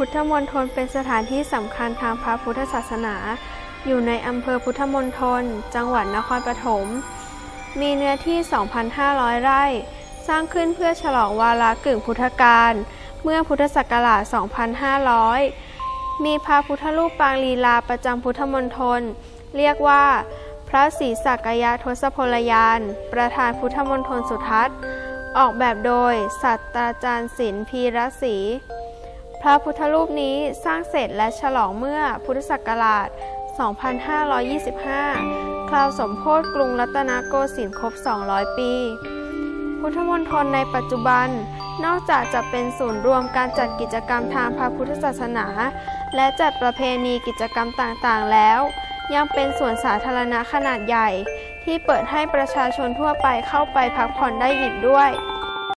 พุทธมณฑลเป็นสถานที่สำคัญทางพระพุทธศาสนา อยู่ในอำเภอพุทธมณฑล จังหวัดนครปฐม มีเนื้อที่ 2,500 ไร่ สร้างขึ้นเพื่อฉลองวาระกึ่งพุทธกาล เมื่อพุทธศักราช 2,500 มีพระพุทธรูปปางลีลาประจำพุทธมณฑล เรียกว่า พระศรีสักยะทศพลยาน ประธานพุทธมณฑลสุทัศน์ ออกแบบโดยศาสตราจารย์ศิลป์พีรศรี พระพุทธรูปนี้สร้างเสร็จและฉลองเมื่อพุทธศักราช 2525 คราวสมโพธิกรุงรัตนโกสินทร์ครบ 200 ปี พุทธมณฑลในปัจจุบัน นอกจากจะเป็นศูนย์รวมการจัดกิจกรรมทางพระพุทธศาสนา และจัดประเพณีกิจกรรมต่างๆ แล้ว ยังเป็นสวนสาธารณะขนาดใหญ่ ที่เปิดให้ประชาชนทั่วไปเข้าไปพักผ่อนได้อีกด้วย